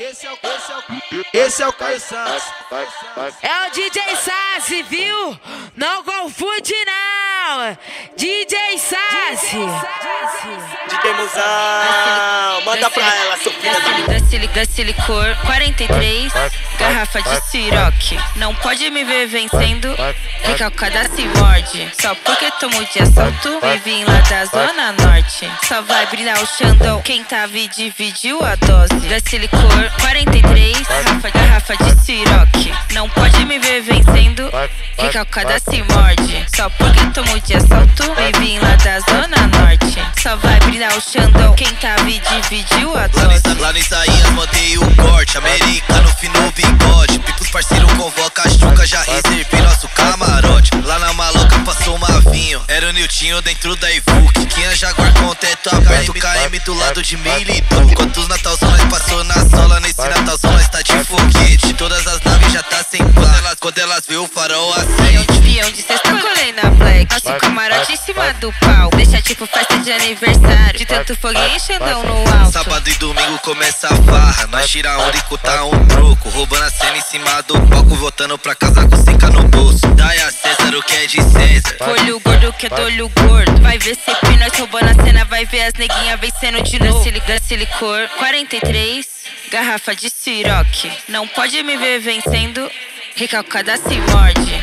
esse é o, esse é o, esse é o Caio Santos. É o DJ Sassi, viu? Não confunde não. DJ Sassi. DJ Musão, manda pra ela, seu filho da... Desce, desce licor 43, garrafa de siroque. Não pode me ver vencendo, recalcada se morde. Só porque tomo de assalto vim lá da zona norte. Só vai brilhar o Xandão, quem tava e dividiu a dose. Desce licor 43, garrafa, garrafa de siroque. Não pode me ver vencendo, recalcada se morde. Só porque tomo de assalto vim lá da zona norte. Só vai brilhar o Xandão, dividiu a Lá dose. no, lá no Isaías mandei o corte. Americano fino bigode. Pipos parceiro convoca a chuca Já reservei nosso camarote. Lá na maloca passou uma vinho Era o Niltinho dentro da Evoque Quinha Jaguar com o teto aberto KM do lado de Milito Quantos Natalzão nós passou na sola Nesse Natalzão nós tá de foguete. Todas as naves já tá sem placa Quando elas, quando elas vê o farol acende de espião de sexta colei na black. Em cima do pau. Deixa tipo festa de aniversário. De tanto foguinho e Xandão no alto. Sábado e domingo começa a farra. Nós tira onda e cuta um troco Roubando a cena em cima do palco Voltando pra casa com cinca no bolso. Dai a César o que é de César. Olho gordo que é do olho gordo. Vai ver CP, nós roubando a cena. Vai ver as neguinhas vencendo de novo. Desce, desce licor. 43, garrafa de siroque. Não pode me ver vencendo. Recalcada se morde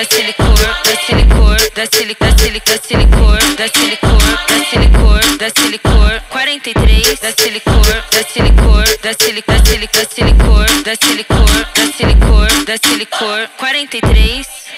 da silicor, da silicor, da silicor, da silicor, da silicor, da silicor, da silicor, da silicor, 43, da silicor, da silicor, da silicor, da silicor, da silicor, da silicor, quarenta e três.